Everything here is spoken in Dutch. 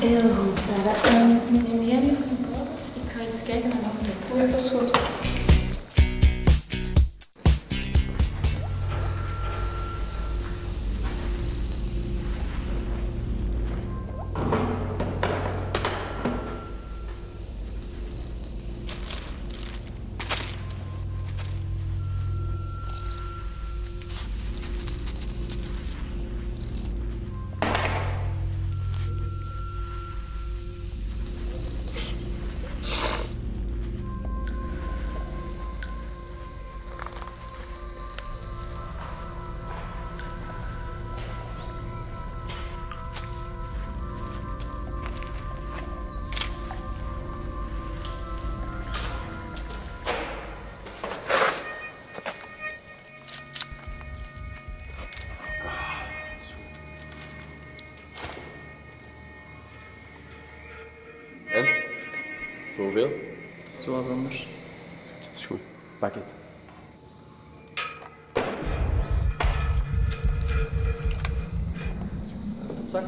Heel goed, Sarah. En neem jij nu even een pauze? Ik ga eens kijken naar er Ja, dat is goed. Voor hoeveel? Zoals anders. Is goed. Pak het. Zak.